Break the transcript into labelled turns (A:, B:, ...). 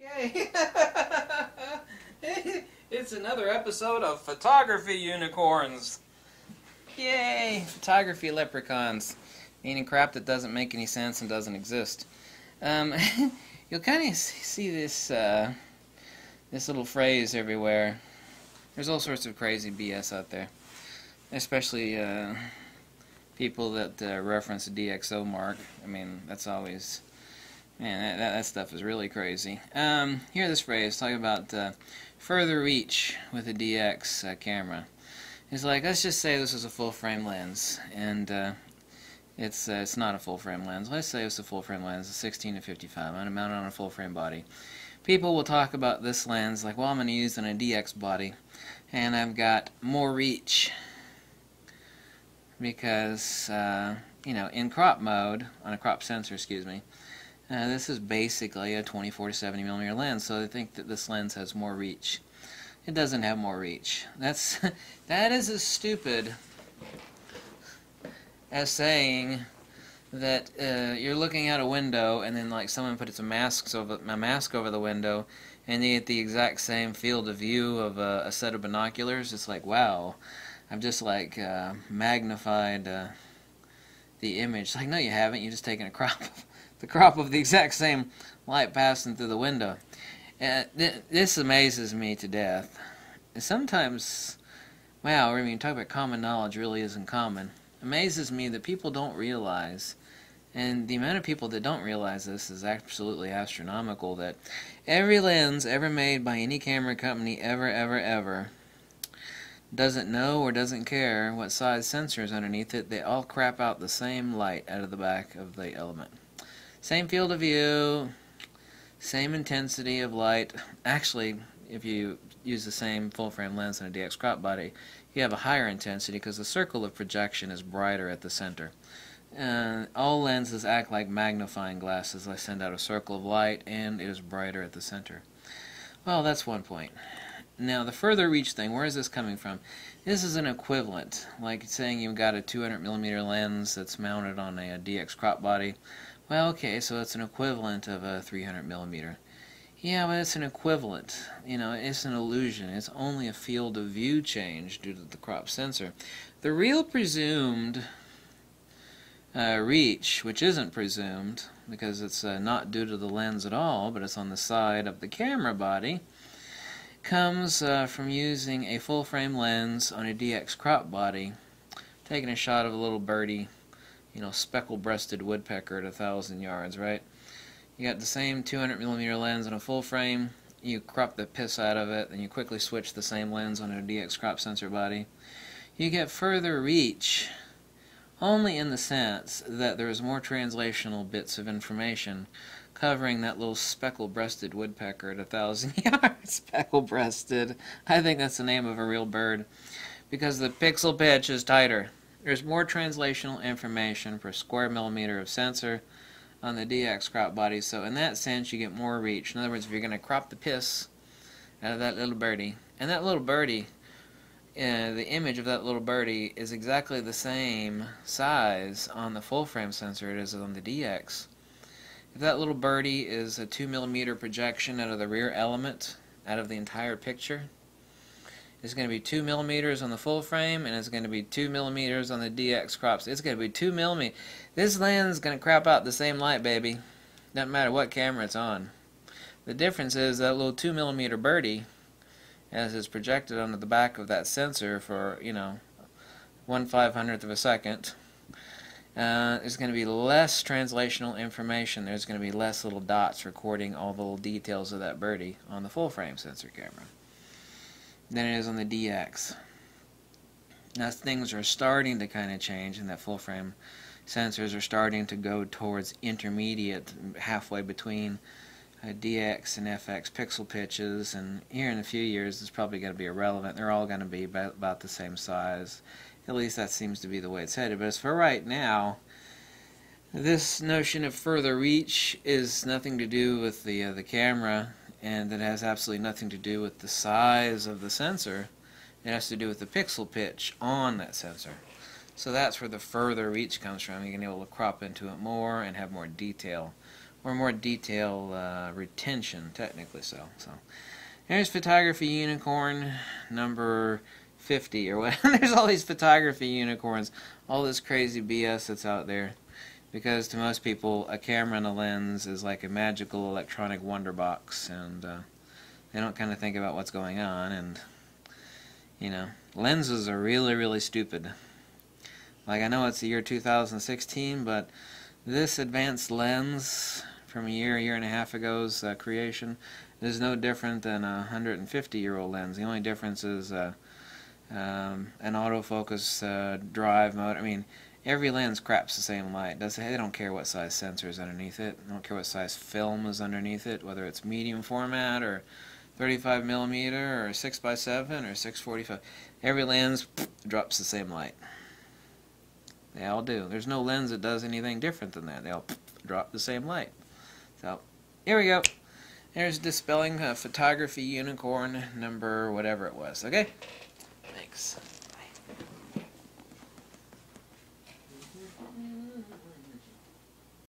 A: Okay. it's another episode of Photography Unicorns. Yay! Photography leprechauns. Meaning crap that doesn't make any sense and doesn't exist. Um, you'll kind of see this, uh, this little phrase everywhere. There's all sorts of crazy BS out there. Especially, uh, people that uh, reference DxO mark. I mean, that's always Man, that, that, that, stuff is really crazy. Um, hear this phrase, talking about uh, further reach with a DX uh, camera. It's like, let's just say this is a full frame lens, and uh, it's uh, it's not a full frame lens. Let's say it's a full frame lens, a 16 to 55, I'm mounted on a full frame body. People will talk about this lens like, well, I'm going to use it in a DX body, and I've got more reach because, uh, you know, in crop mode, on a crop sensor, excuse me, uh, this is basically a 24 to 70 millimeter lens, so I think that this lens has more reach. It doesn't have more reach. That's that is as stupid as saying that uh, you're looking out a window and then like someone puts a mask over a mask over the window and you get the exact same field of view of a, a set of binoculars. It's like wow, I've just like uh, magnified uh, the image. Like no, you haven't. You just taken a crop the crop of the exact same light passing through the window. And th this amazes me to death. Sometimes, wow, I mean, talk about common knowledge really isn't common. Amazes me that people don't realize, and the amount of people that don't realize this is absolutely astronomical. That every lens ever made by any camera company ever, ever, ever doesn't know or doesn't care what size sensor is underneath it. They all crap out the same light out of the back of the element. Same field of view, same intensity of light. Actually, if you use the same full frame lens in a DX crop body, you have a higher intensity because the circle of projection is brighter at the center. Uh, all lenses act like magnifying glasses. They send out a circle of light and it is brighter at the center. Well, that's one point. Now, the further reach thing, where is this coming from? This is an equivalent, like saying you've got a 200 millimeter lens that's mounted on a, a DX crop body well, okay, so it's an equivalent of a 300 millimeter. Yeah, but it's an equivalent. You know, it's an illusion. It's only a field of view change due to the crop sensor. The real presumed uh, reach, which isn't presumed because it's uh, not due to the lens at all, but it's on the side of the camera body, comes uh, from using a full frame lens on a DX crop body, taking a shot of a little birdie you know, speckle-breasted woodpecker at a thousand yards, right? You got the same 200 millimeter lens in a full frame. You crop the piss out of it, then you quickly switch the same lens on a DX crop sensor body. You get further reach only in the sense that there's more translational bits of information covering that little speckle-breasted woodpecker at a thousand yards. speckle-breasted. I think that's the name of a real bird. Because the pixel pitch is tighter. There's more translational information per square millimeter of sensor on the DX crop body, so in that sense you get more reach. In other words, if you're going to crop the piss out of that little birdie, and that little birdie, uh, the image of that little birdie is exactly the same size on the full frame sensor it is on the DX. If that little birdie is a 2 millimeter projection out of the rear element, out of the entire picture, it's going to be 2 millimeters on the full frame, and it's going to be 2 millimeters on the DX crops. It's going to be 2 millimeters. This lens is going to crop out the same light, baby. Doesn't matter what camera it's on. The difference is that little 2 millimeter birdie, as it's projected onto the back of that sensor for, you know, 1 500th of a second, uh, there's going to be less translational information. There's going to be less little dots recording all the little details of that birdie on the full frame sensor camera than it is on the DX. Now things are starting to kind of change and that full frame sensors are starting to go towards intermediate halfway between uh, DX and FX pixel pitches and here in a few years it's probably going to be irrelevant. They're all going to be about, the same size. At least that seems to be the way it's headed. But as for right now, this notion of further reach is nothing to do with the uh, the camera and that has absolutely nothing to do with the size of the sensor. It has to do with the pixel pitch on that sensor. So that's where the further reach comes from. Going to be able to crop into it more and have more detail. or more detail uh, retention, technically so. So here's photography unicorn number 50 or what. There's all these photography unicorns, all this crazy BS that's out there. Because to most people, a camera and a lens is like a magical electronic wonder box, and uh, they don't kind of think about what's going on. And you know, lenses are really, really stupid. Like I know it's the year 2016, but this advanced lens from a year, a year and a half ago's uh, creation is no different than a 150 year old lens. The only difference is uh, um, an autofocus uh, drive mode. I mean, every lens craps the same light. Does they don't care what size sensor is underneath it. They don't care what size film is underneath it, whether it's medium format or 35 millimeter or 6 by 7 or 645. Every lens drops the same light. They all do. There's no lens that does anything different than that. They all drop the same light. So, here we go. There's dispelling uh, photography unicorn number whatever it was. Okay?